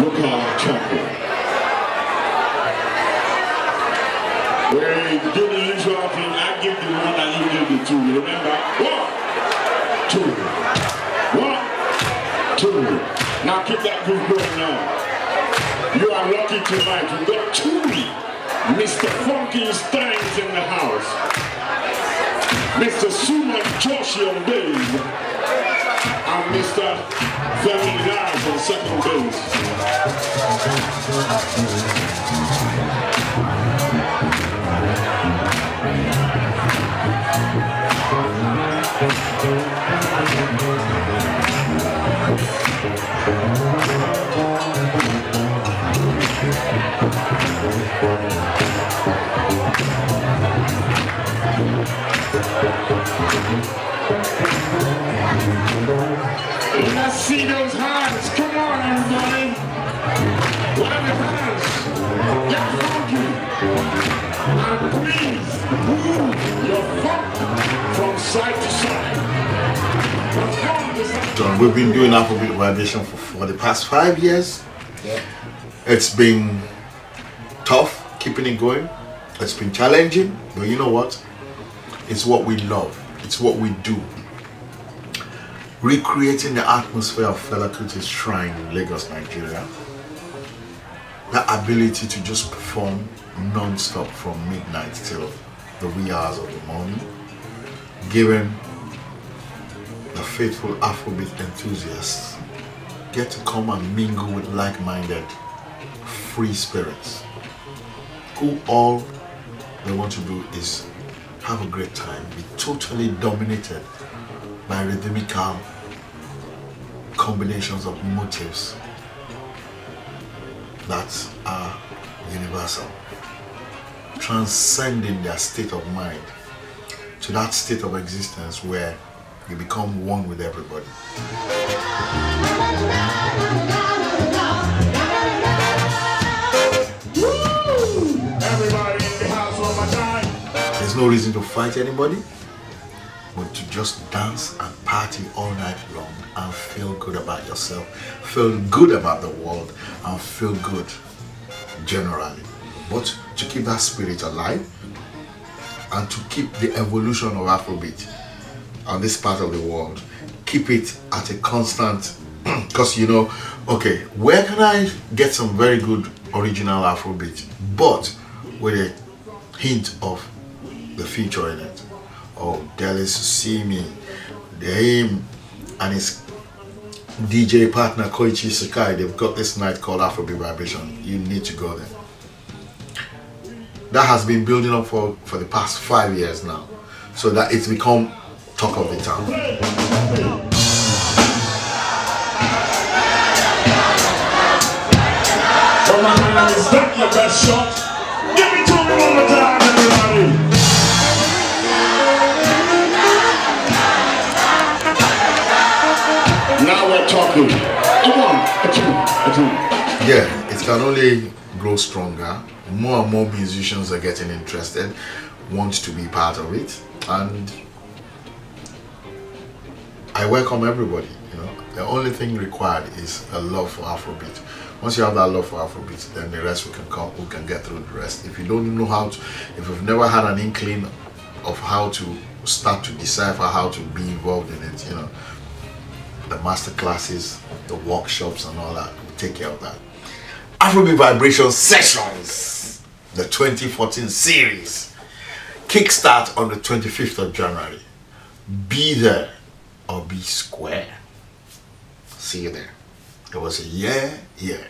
local champion. We do the usual thing. I give the one and you give the two. Remember? One, two, one, two. Now keep that groove going now. You are lucky tonight. We got two Mr. Funky Steins in the house. Mr. Suman Joshi on bass. And Mr. Femi Lars on second bass. He goes home. And please move your from side to side. We've been doing Afrobeat vibration for, for the past five years. It's been tough keeping it going. It's been challenging, but you know what? It's what we love. It's what we do. Recreating the atmosphere of Fela Kuti's shrine in Lagos, Nigeria. That ability to just perform non-stop from midnight till the wee hours of the morning. Giving the faithful Afrobeat enthusiasts get to come and mingle with like-minded free spirits who all they want to do is have a great time, be totally dominated by rhythmical combinations of motives that are universal, transcending their state of mind to that state of existence where you become one with everybody. Everybody the house one more time. There's no reason to fight anybody, but to just dance and party all night long and feel good about yourself, feel good about the world, and feel good generally. But to keep that spirit alive and to keep the evolution of Afrobeat on this part of the world, keep it at a constant. Because you know, okay, where can I get some very good original Afrobeat, but with a hint of the future in it. Oh, Dele Sosimi, him and his DJ partner Koichi Sakai, they've got this night called Afrobeat Vibration. You need to go there. That has been building up for, for the past five years now. So that it's become talk of the town. Man, your best shot? Give me more time, everybody. Yeah, it can only grow stronger. More and more musicians are getting interested, want to be part of it, and I welcome everybody. You know, the only thing required is a love for Afrobeat. Once you have that love for Afrobeat, then the rest we can come, we can get through the rest. If you don't know how to, if you've never had an inkling of how to start to decipher how to be involved in it, you know, the master classes, the workshops, and all that will take care of that. Afrobeat Vibration Sessions, the 2014 series, kickstart on the 25th of January. Be there or be square. See you there. It was a yeah, yeah.